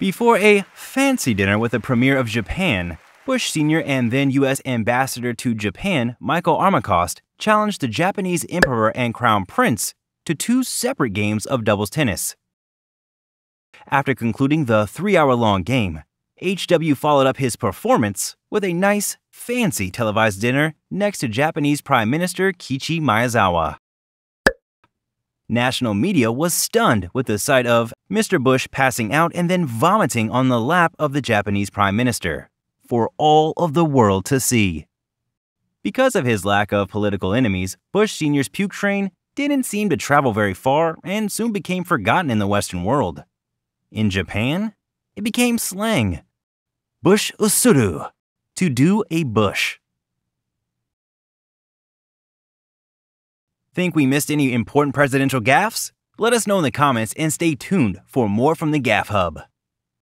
Before a fancy dinner with the Premier of Japan, Bush Sr. and then U.S. Ambassador to Japan, Michael Armacost, challenged the Japanese Emperor and Crown Prince to two separate games of doubles tennis. After concluding the three hour long game, HW followed up his performance with a nice, fancy televised dinner next to Japanese Prime Minister Kiichi Miyazawa. National media was stunned with the sight of Mr. Bush passing out and then vomiting on the lap of the Japanese Prime Minister for all of the world to see. Because of his lack of political enemies, Bush Sr.'s puke train didn't seem to travel very far and soon became forgotten in the Western world. In Japan, it became slang. Bush usuru, to do a bush. Think we missed any important presidential gaffes? Let us know in the comments and stay tuned for more from the Gaffe Hub.